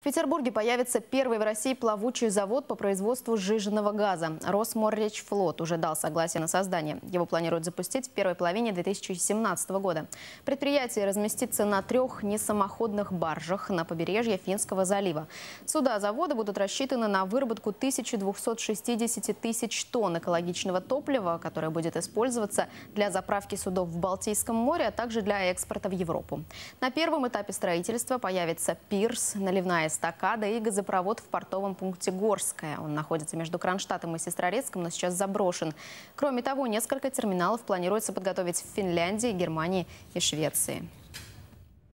В Петербурге появится первый в России плавучий завод по производству сжиженного газа. Росморречфлот уже дал согласие на создание. Его планируют запустить в первой половине 2017 года. Предприятие разместится на трех несамоходных баржах на побережье Финского залива. Суда завода будут рассчитаны на выработку 1260 тысяч тонн экологичного топлива, которое будет использоваться для заправки судов в Балтийском море, а также для экспорта в Европу. На первом этапе строительства появится пирс, наливная эстакада и газопровод в портовом пункте Горская. Он находится между Кронштадтом и Сестрорецком, но сейчас заброшен. Кроме того, несколько терминалов планируется подготовить в Финляндии, Германии и Швеции.